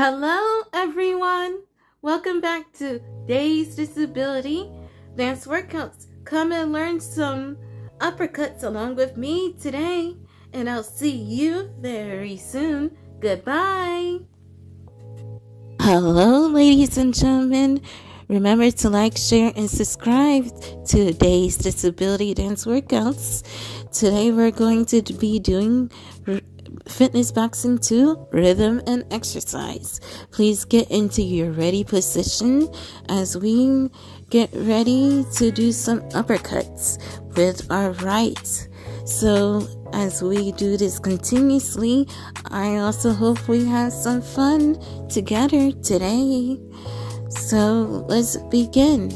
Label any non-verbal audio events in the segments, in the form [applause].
Hello, everyone. Welcome back to Dei's Disability Dance Workouts. Come and learn some uppercuts along with me today, and I'll see you very soon. Goodbye. Hello, ladies and gentlemen. Remember to like, share, and subscribe to Dei's Disability Dance Workouts. Today, we're going to be doing Fitness Boxing 2 Rhythm and Exercise. Please get into your ready position as we get ready to do some uppercuts with our right. So, as we do this continuously, I also hope we have some fun together today. So, let's begin.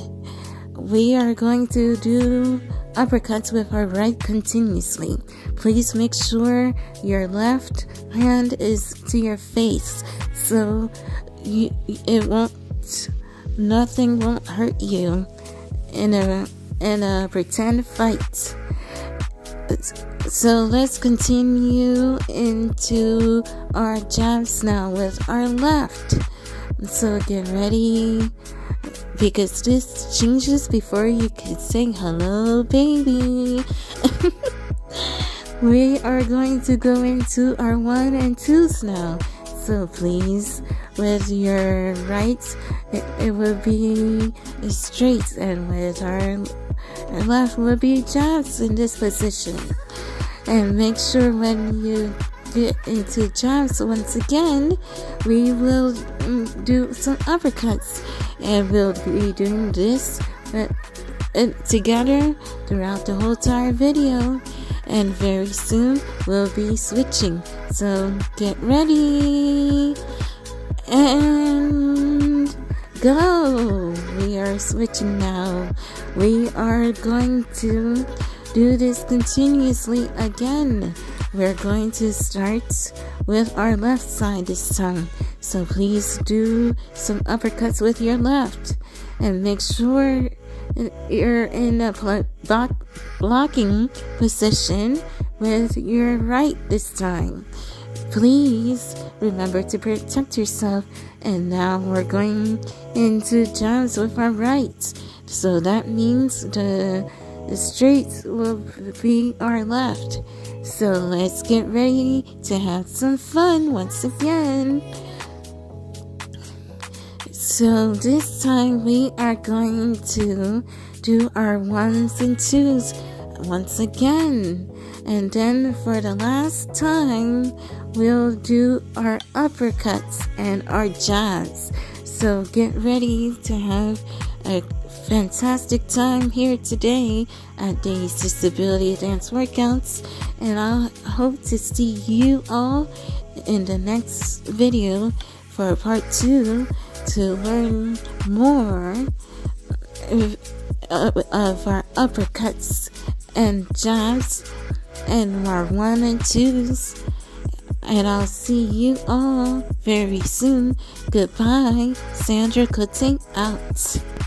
We are going to do uppercuts with our right continuously. Please make sure your left hand is to your face so you, it won't nothing won't hurt you in a in a pretend fight. So let's continue into our jabs now with our left. So get ready because this changes before you can say hello, baby. [laughs] we are going to go into our one and twos now. So please, with your right, it, it will be straight, and with our, left will be jabs in this position. And make sure when you into jabs once again, we will mm, do some uppercuts. And we'll be doing this uh, together throughout the whole entire video. And very soon we'll be switching. So get ready. And go. We are switching now. We are going to do this continuously again we're going to start with our left side this time. So please do some uppercuts with your left and make sure you're in a block blocking position with your right this time. Please remember to protect yourself. And now we're going into jabs with our right. So that means the the streets will be our left. So let's get ready to have some fun once again. So this time we are going to do our ones and twos once again. And then for the last time, we'll do our uppercuts and our jabs. So get ready to have a fantastic time here today at Dei's Disability Dance Workouts, and I hope to see you all in the next video for part two to learn more of, our uppercuts and jabs and our one and twos. And I'll see you all very soon. Goodbye. Sandra Kotei out.